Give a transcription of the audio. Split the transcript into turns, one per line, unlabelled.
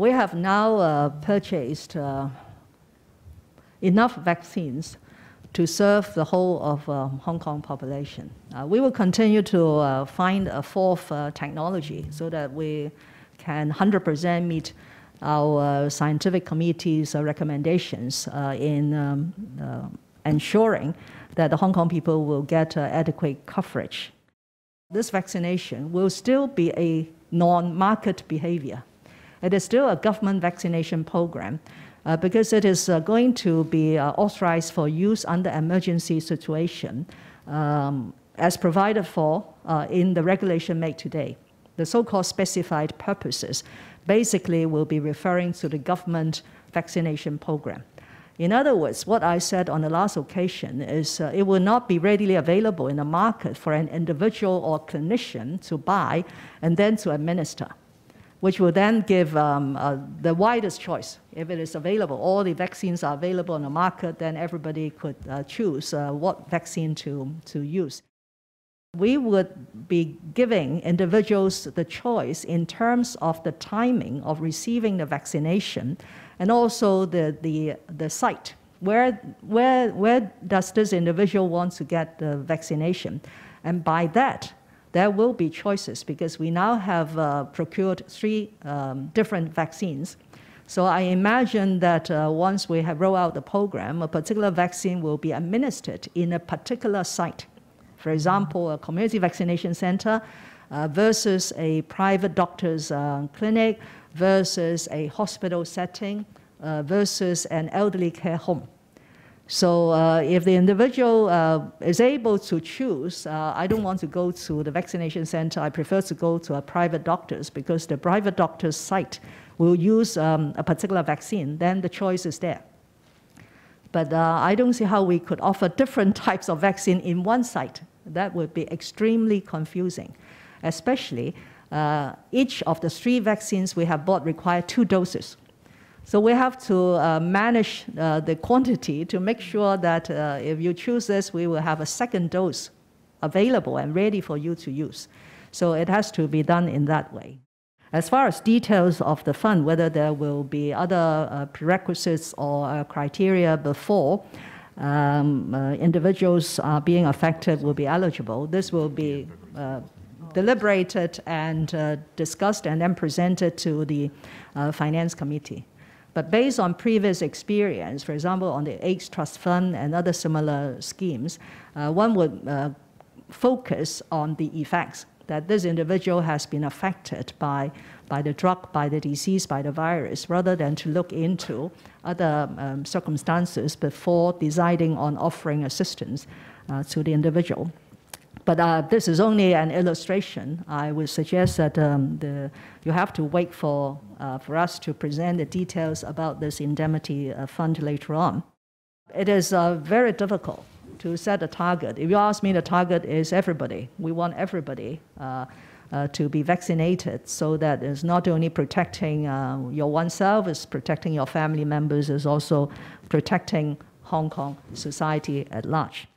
we have now uh, purchased uh, enough vaccines to serve the whole of uh, Hong Kong population. Uh, we will continue to uh, find a fourth uh, technology so that we can 100% meet our scientific committee's recommendations in um, ensuring that the Hong Kong people will get adequate coverage. This vaccination will still be a non-market behavior. It is still a government vaccination program uh, because it is uh, going to be uh, authorized for use under emergency situation um, as provided for uh, in the regulation made today. The so-called specified purposes basically will be referring to the government vaccination program. In other words, what I said on the last occasion is uh, it will not be readily available in the market for an individual or clinician to buy and then to administer which will then give um, uh, the widest choice. If it is available, all the vaccines are available on the market, then everybody could uh, choose uh, what vaccine to, to use. We would be giving individuals the choice in terms of the timing of receiving the vaccination and also the, the, the site. Where, where, where does this individual want to get the vaccination? And by that, there will be choices because we now have uh, procured three um, different vaccines. So I imagine that uh, once we have rolled out the program, a particular vaccine will be administered in a particular site. For example, a community vaccination center uh, versus a private doctor's uh, clinic versus a hospital setting uh, versus an elderly care home. So uh, if the individual uh, is able to choose, uh, I don't want to go to the vaccination center, I prefer to go to a private doctor's because the private doctor's site will use um, a particular vaccine, then the choice is there. But uh, I don't see how we could offer different types of vaccine in one site. That would be extremely confusing, especially uh, each of the three vaccines we have bought require two doses. So we have to uh, manage uh, the quantity to make sure that uh, if you choose this, we will have a second dose available and ready for you to use. So it has to be done in that way. As far as details of the fund, whether there will be other uh, prerequisites or uh, criteria before um, uh, individuals being affected will be eligible, this will be deliberated and discussed and then presented to the Finance Committee. But based on previous experience, for example, on the AIDS Trust Fund and other similar schemes, uh, one would uh, focus on the effects that this individual has been affected by, by the drug, by the disease, by the virus, rather than to look into other um, circumstances before deciding on offering assistance uh, to the individual. But uh, this is only an illustration. I would suggest that um, the, you have to wait for, uh, for us to present the details about this indemnity uh, fund later on. It is uh, very difficult to set a target. If you ask me, the target is everybody. We want everybody uh, uh, to be vaccinated so that it's not only protecting your oneself, it's protecting your family members, it's also protecting Hong Kong society at large.